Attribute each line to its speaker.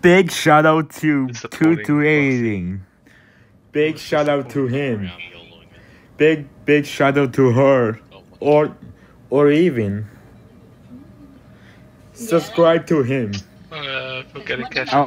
Speaker 1: big shout out to
Speaker 2: Supporting
Speaker 1: ToTo Everything. Big shout out to him. Big big shout out to her. Or or even subscribe to him.
Speaker 2: Uh.